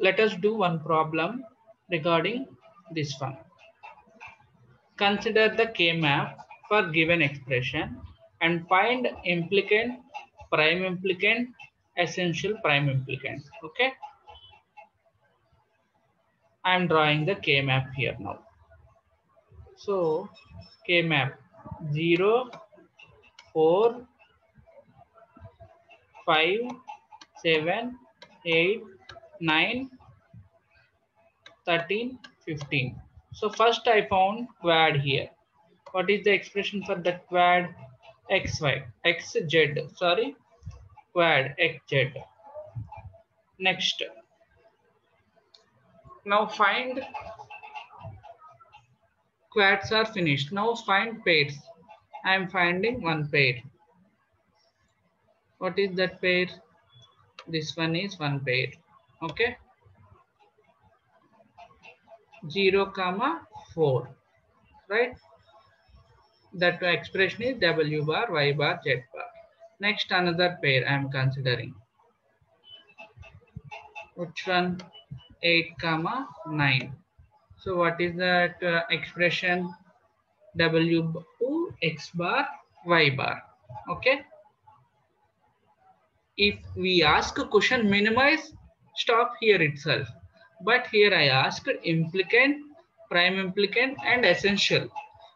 let us do one problem regarding this one. Consider the K-map for given expression and find implicant, prime implicant, essential prime implicant. Okay. I am drawing the K-map here now. So K-map 0, 4, 5, 7, 8, 9, 13, 15. So first I found quad here. What is the expression for that quad? xy, xz, sorry, quad xz. Next. Now find quads are finished. Now find pairs. I am finding one pair. What is that pair? This one is one pair. Okay. 0 comma 4 right? That expression is w bar y bar z bar. Next another pair i am considering. Which one? 8 comma 9 so what is that uh, expression? W x bar y bar. Okay? If we ask a question minimize stop here itself but here I asked implicant, prime implicant and essential.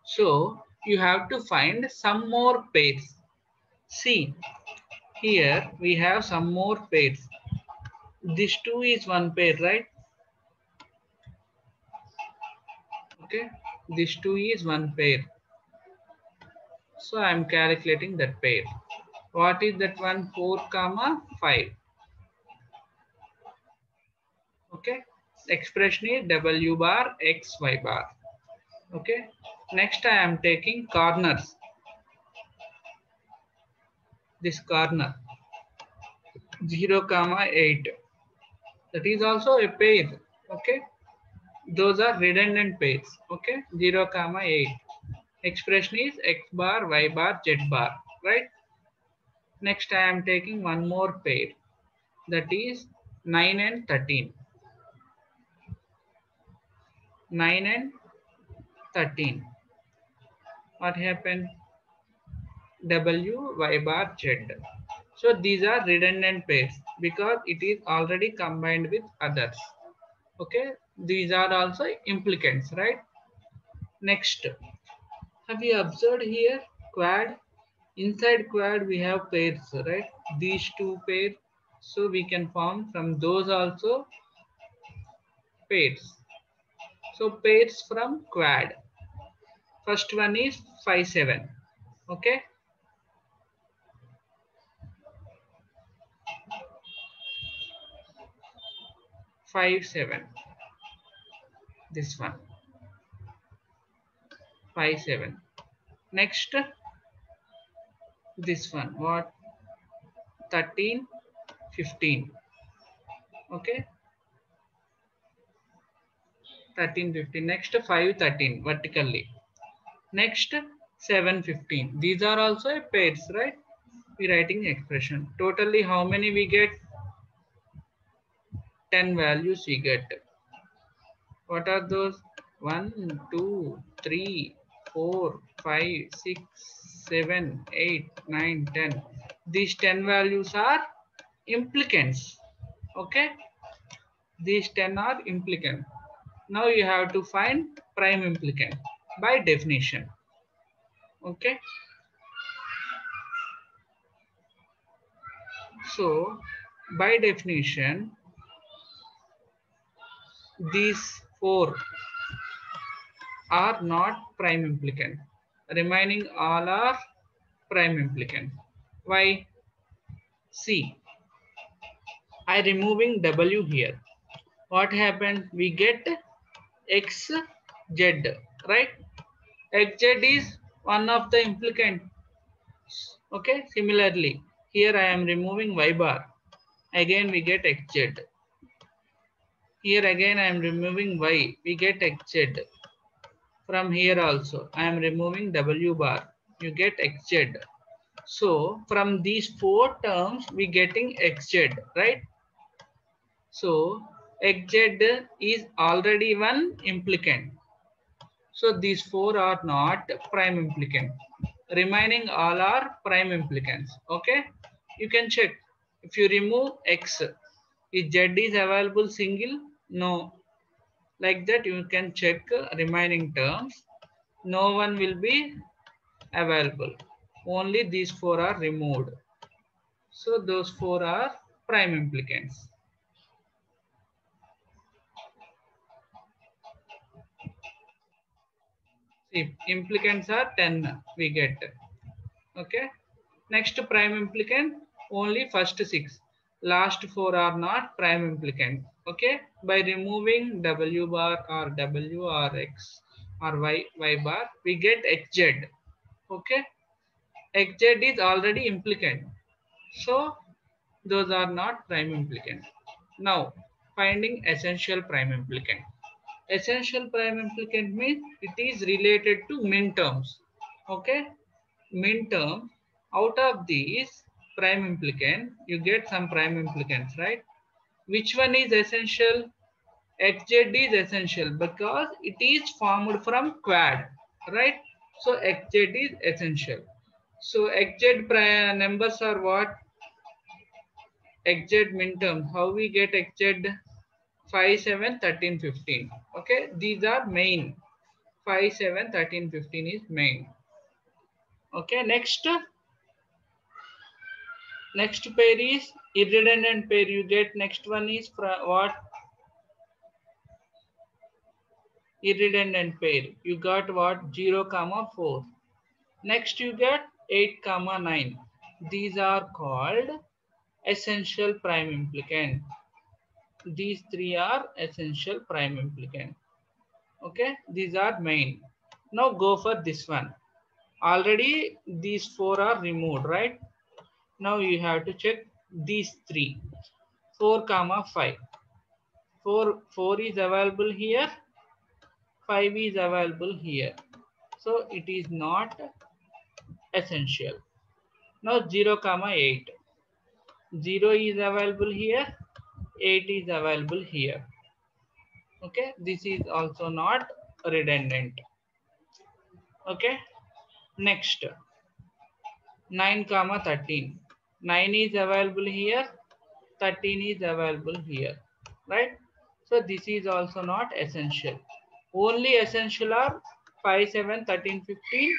So you have to find some more pairs. See, here we have some more pairs. This two is one pair, right? Okay, this two is one pair. So I am calculating that pair. What is that one? 4 comma 5. Okay? Expression is w bar x y bar. Okay? Next i am taking corners. This corner. 0 comma 8 that is also a pair. Okay? Those are redundant pairs. Okay? 0 comma 8 expression is x bar y bar z bar. Right? Next i am taking one more pair. That is 9 and 13 9 and 13. What happened? W, Y bar, Z. So these are redundant pairs because it is already combined with others. Okay. These are also implicants, right? Next. Have you observed here quad? Inside quad we have pairs, right? These two pairs. So we can form from those also pairs. So pairs from quad. First one is 5, 7. Okay. Five, seven. This one. Five, seven. Next, this one. What? 13, 15. Okay. 13 15 next 5 13 vertically. Next 7 15 these are also a pairs right? We writing expression. Totally how many we get? 10 values we get. What are those? 1 2 3 4 5 6 7 8 9 10 these 10 values are implicants. Okay? These 10 are implicant now you have to find prime implicant by definition. Okay. So by definition these four are not prime implicant. Remaining all are prime implicant. Why? See i removing w here. What happened? We get x z right? Xz is one of the implicant. Okay similarly here i am removing y bar. Again we get xz here again i am removing y. We get xz from here also i am removing w bar. You get xz so from these four terms we getting xz right? So xz is already one implicant. So these four are not prime implicant. Remaining all are prime implicants. Okay. You can check. If you remove x, is z is available single? No. Like that you can check remaining terms. No one will be available. Only these four are removed. So those four are prime implicants. See, implicants are 10 we get. Okay. Next prime implicant, only first six. Last four are not prime implicant. Okay. By removing W bar or W or X or Y, Y bar, we get XZ. Okay. XZ is already implicant. So those are not prime implicant. Now finding essential prime implicant. Essential prime implicant means it is related to min terms. Okay. Min term out of these prime implicant, you get some prime implicants, right? Which one is essential? XZ is essential because it is formed from quad, right? So XZ is essential. So XZ prime numbers are what? XZ min term. How we get XZ? 5, 7, 13, 15. Okay, these are main. 5, 7, 13, 15 is main. Okay, next. Next pair is irredundant pair. You get next one is what? Irredundant pair. You got what? 0, comma 4. Next you get 8, comma 9. These are called essential prime implicant these three are essential prime implicant. Okay, these are main. Now go for this one. Already these four are removed, right? Now you have to check these three. 4 comma 5. 4, 4 is available here. 5 is available here. So it is not essential. Now 0 comma 8. 0 is available here 8 is available here. Okay, this is also not redundant. Okay, next 9 comma 13. 9 is available here, 13 is available here, right? So this is also not essential. Only essential are 5, 7, 13, 15,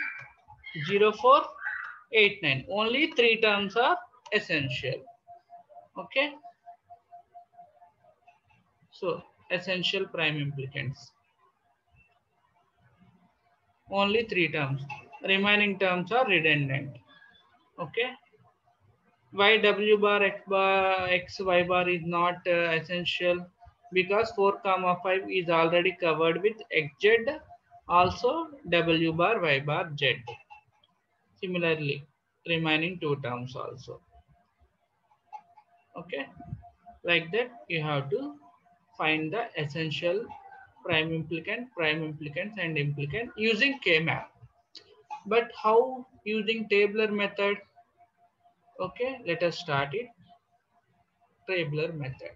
0, 4, 8, 9. Only three terms are essential. Okay. So essential prime implicants. Only three terms. Remaining terms are redundant. Okay. Why W bar X bar X Y bar is not uh, essential? Because 4 comma 5 is already covered with XZ. Also W bar Y bar Z. Similarly, remaining two terms also. Okay. Like that you have to find the essential prime implicant, prime implicants and implicant using K-map. But how using tabular method? Okay, let us start it. Tabular method.